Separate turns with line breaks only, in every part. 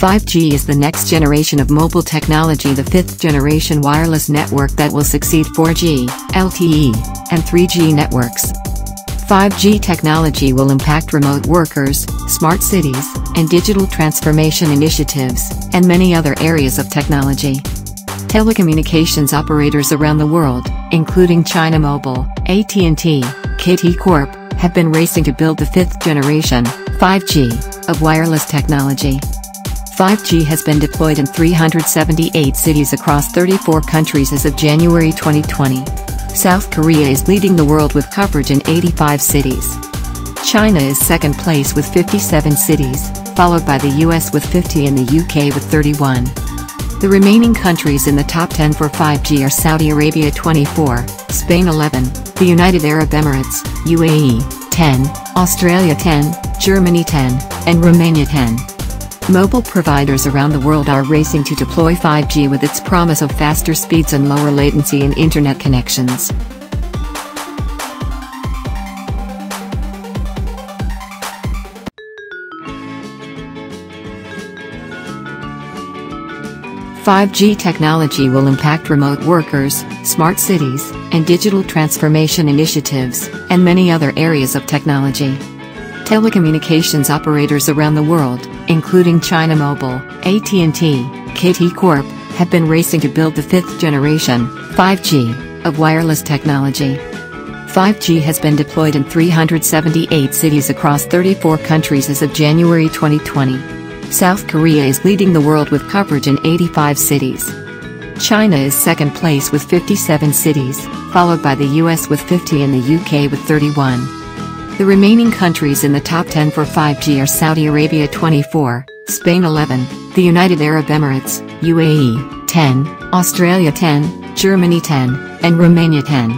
5G is the next generation of mobile technology the fifth generation wireless network that will succeed 4G, LTE, and 3G networks. 5G technology will impact remote workers, smart cities, and digital transformation initiatives, and many other areas of technology. Telecommunications operators around the world, including China Mobile, AT&T, KT Corp, have been racing to build the fifth generation, 5G, of wireless technology. 5G has been deployed in 378 cities across 34 countries as of January 2020. South Korea is leading the world with coverage in 85 cities. China is second place with 57 cities, followed by the US with 50 and the UK with 31. The remaining countries in the top 10 for 5G are Saudi Arabia 24, Spain 11, the United Arab Emirates, UAE, 10, Australia 10, Germany 10, and Romania 10. Mobile providers around the world are racing to deploy 5G with its promise of faster speeds and lower latency in internet connections. Five G technology will impact remote workers, smart cities, and digital transformation initiatives, and many other areas of technology. Telecommunications operators around the world, including China Mobile, AT&T, KT Corp, have been racing to build the fifth generation, 5G, of wireless technology. 5G has been deployed in 378 cities across 34 countries as of January 2020. South Korea is leading the world with coverage in 85 cities. China is second place with 57 cities, followed by the US with 50 and the UK with 31. The remaining countries in the top 10 for 5G are Saudi Arabia 24, Spain 11, the United Arab Emirates, UAE, 10, Australia 10, Germany 10, and Romania 10.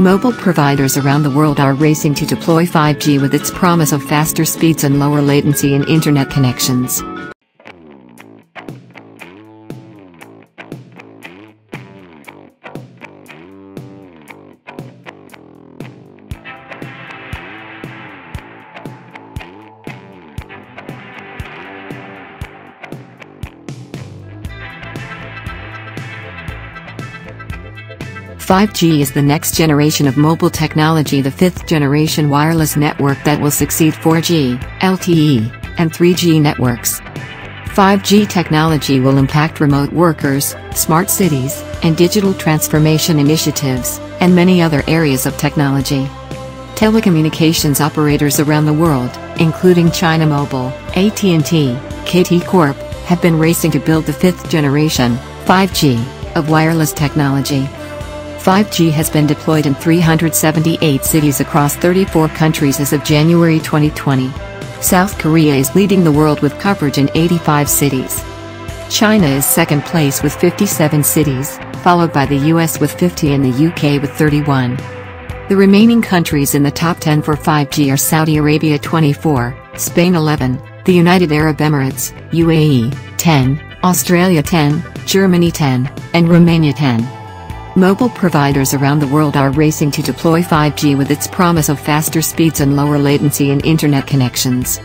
Mobile providers around the world are racing to deploy 5G with its promise of faster speeds and lower latency in internet connections. 5G is the next generation of mobile technology the fifth generation wireless network that will succeed 4G, LTE, and 3G networks. 5G technology will impact remote workers, smart cities, and digital transformation initiatives, and many other areas of technology. Telecommunications operators around the world, including China Mobile, AT&T, KT Corp, have been racing to build the fifth generation, 5G, of wireless technology. 5G has been deployed in 378 cities across 34 countries as of January 2020. South Korea is leading the world with coverage in 85 cities. China is second place with 57 cities, followed by the US with 50 and the UK with 31. The remaining countries in the top 10 for 5G are Saudi Arabia 24, Spain 11, the United Arab Emirates, UAE, 10, Australia 10, Germany 10, and Romania 10. Mobile providers around the world are racing to deploy 5G with its promise of faster speeds and lower latency in internet connections.